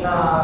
이나